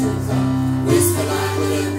Whisper like